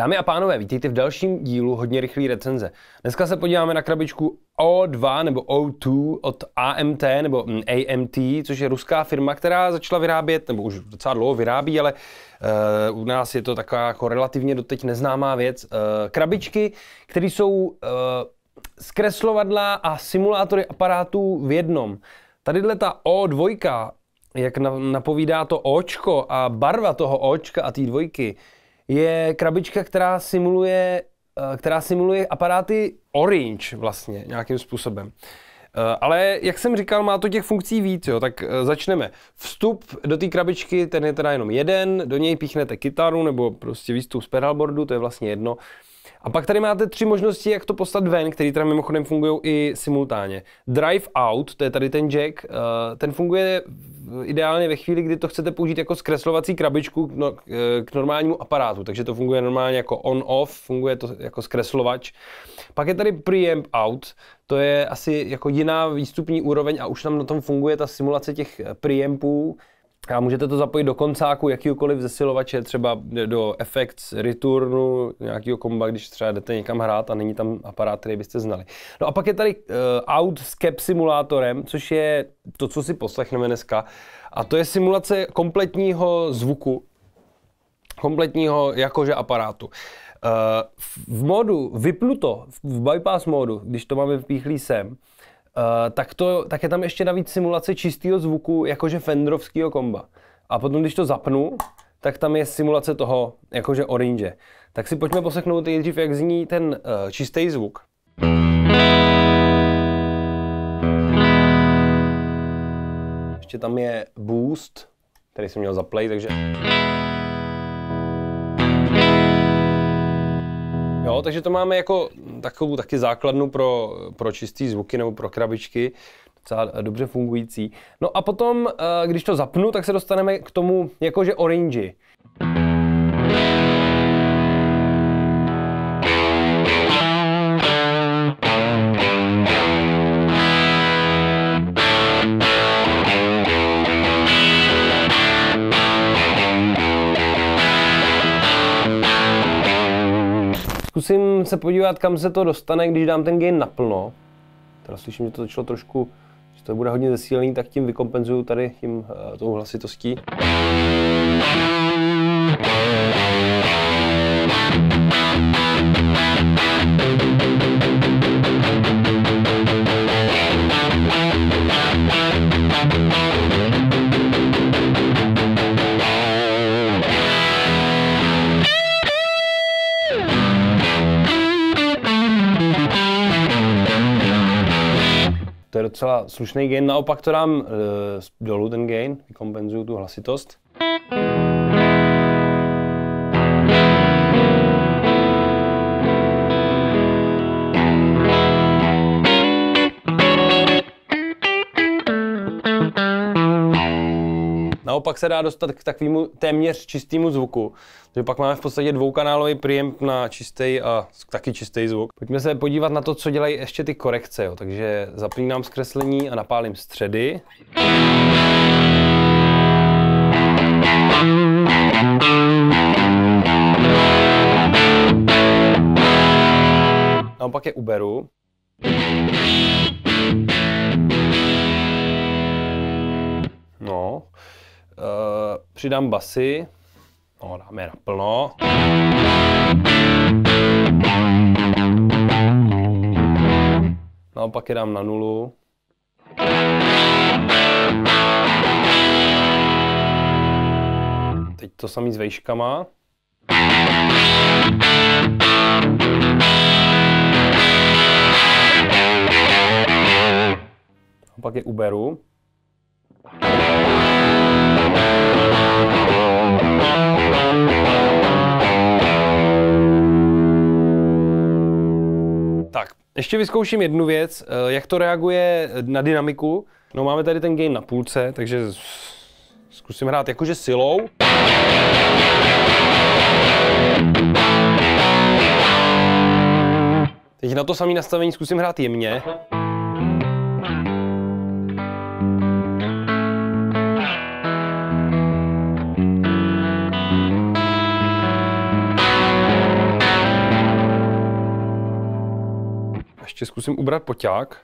Dámy a pánové, vítejte v dalším dílu hodně rychlý recenze. Dneska se podíváme na krabičku O2 nebo O2 od AMT nebo mm, AMT, což je ruská firma, která začala vyrábět, nebo už docela dlouho vyrábí, ale uh, u nás je to taková jako relativně doteď neznámá věc. Uh, krabičky, které jsou uh, zkreslovadla a simulátory aparátů v jednom. Tady ta O2, jak napovídá to Očko a barva toho Očka a té dvojky, je krabička, která simuluje, eh, která simuluje aparáty Orange vlastně nějakým způsobem. Eh, ale jak jsem říkal, má to těch funkcí víc, jo, tak eh, začneme. Vstup do té krabičky, ten je teda jenom jeden, do něj píchnete kytaru nebo prostě výstup z pedalboardu, to je vlastně jedno. A pak tady máte tři možnosti, jak to poslat ven, které teda mimochodem fungují i simultánně. Drive out, to je tady ten jack, ten funguje ideálně ve chvíli, kdy to chcete použít jako zkreslovací krabičku k, no, k normálnímu aparátu, takže to funguje normálně jako on-off, funguje to jako zkreslovač. Pak je tady preamp out, to je asi jako jiná výstupní úroveň a už tam na tom funguje ta simulace těch preampů, a můžete to zapojit do koncáku jakýkoliv zesilovače, třeba do Effects, Returnu, nějakého komba, když třeba jdete někam hrát a není tam aparát, který byste znali. No a pak je tady uh, Out s Cap simulátorem, což je to, co si poslechneme dneska. A to je simulace kompletního zvuku, kompletního jakože aparátu. Uh, v modu vypnuto, v bypass modu, když to máme vpíchlý sem, tak, to, tak je tam ještě navíc simulace čistého zvuku, jakože Fenderovského komba. A potom, když to zapnu, tak tam je simulace toho, jakože Orange. Tak si pojďme poslechnout nejdřív, jak zní ten uh, čistý zvuk. Ještě tam je boost, který jsem měl zaplay, takže... Takže to máme jako takovou taky základnu pro, pro čistý zvuky nebo pro krabičky, docela dobře fungující. No a potom, eh, když to zapnu, tak se dostaneme k tomu jakože orange. Zkusím se podívat, kam se to dostane, když dám ten gain naplno. Teda slyším, že to začalo trošku, že to bude hodně zesílený, tak tím vykompenzuju tady tím, uh, tou hlasitostí. To je docela slušný gain. Naopak to dám uh, dolů ten gain, vykompenzuju tu hlasitost. Naopak se dá dostat k takovému téměř čistému zvuku. Takže pak máme v podstatě dvoukanálový preamp na čistý a taky čistý zvuk. Pojďme se podívat na to, co dělají ještě ty korekce. Jo. Takže zapínám zkreslení a napálím středy. Naopak je uberu. No, přidám basy. No, dáme naplno. Naopak je dám na nulu. Teď to samý s vejškama. A pak je uberu. Ještě vyzkouším jednu věc, eh, jak to reaguje na dynamiku. No máme tady ten gain na půlce, takže zkusím hrát jakože silou. Teď na to samé nastavení zkusím hrát jemně. Zkusím ubrat poťák.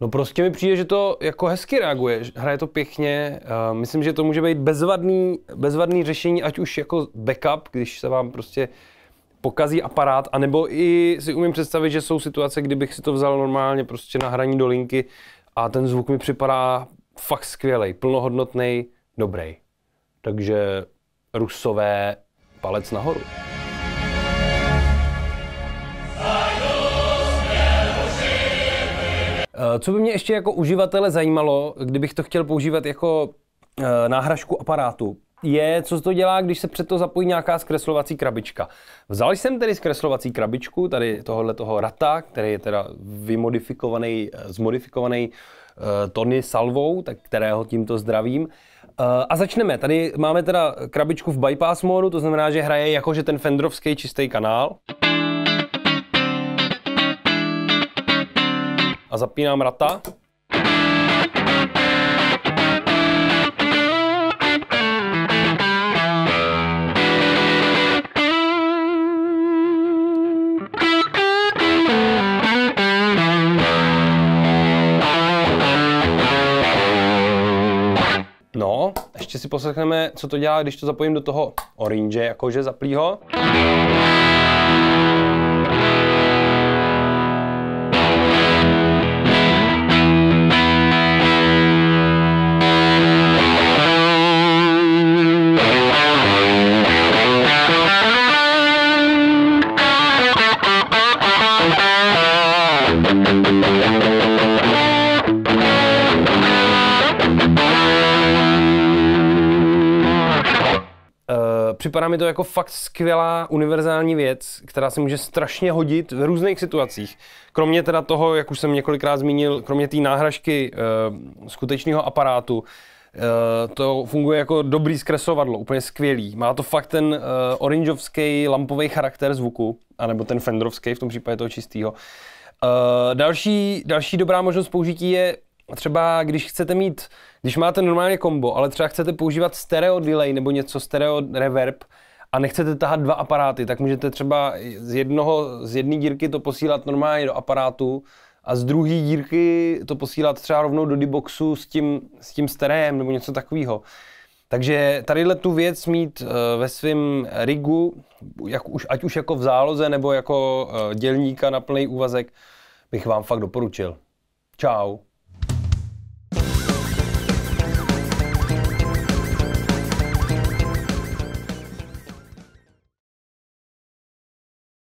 No prostě mi přijde, že to jako hezky reaguje, hraje to pěkně. Uh, myslím, že to může být bezvadný, bezvadný řešení, ať už jako backup, když se vám prostě pokazí aparát, anebo i si umím představit, že jsou situace, kdybych si to vzal normálně prostě na hraní do linky a ten zvuk mi připadá fakt skvělý, plnohodnotný, dobrý. Takže rusové palec nahoru. Eh, co by mě ještě jako uživatele zajímalo, kdybych to chtěl používat jako eh, náhražku aparátu, je, co to dělá, když se před to zapojí nějaká zkreslovací krabička. Vzal jsem tedy zkreslovací krabičku, tady tohohle toho rata, který je teda vymodifikovaný, eh, zmodifikovaný Tony Salvou, tak kterého tímto zdravím. A začneme. Tady máme teda krabičku v bypass modu, to znamená, že hraje jakože ten Fendrovský čistý kanál. a zapínám rata. Ještě si poslechneme, co to dělá, když to zapojím do toho orange, jakože zaplýho. Připadá mi to jako fakt skvělá univerzální věc, která se může strašně hodit v různých situacích. Kromě teda toho, jak už jsem několikrát zmínil, kromě té náhražky e, skutečného aparátu, e, to funguje jako dobrý zkreslovadlo, úplně skvělý. Má to fakt ten e, orangeovský lampový charakter zvuku, anebo ten fendrovský, v tom případě toho čistého. E, další, další dobrá možnost použití je třeba, když chcete mít když máte normálně kombo, ale třeba chcete používat stereo delay nebo něco stereo reverb a nechcete tahat dva aparáty, tak můžete třeba z jednoho, z jedné dírky to posílat normálně do aparátu a z druhé dírky to posílat třeba rovnou do D-boxu s tím, s tím stereem nebo něco takového. Takže tadyhle tu věc mít uh, ve svém rigu, jak už, ať už jako v záloze nebo jako uh, dělníka na plný úvazek, bych vám fakt doporučil. Ciao.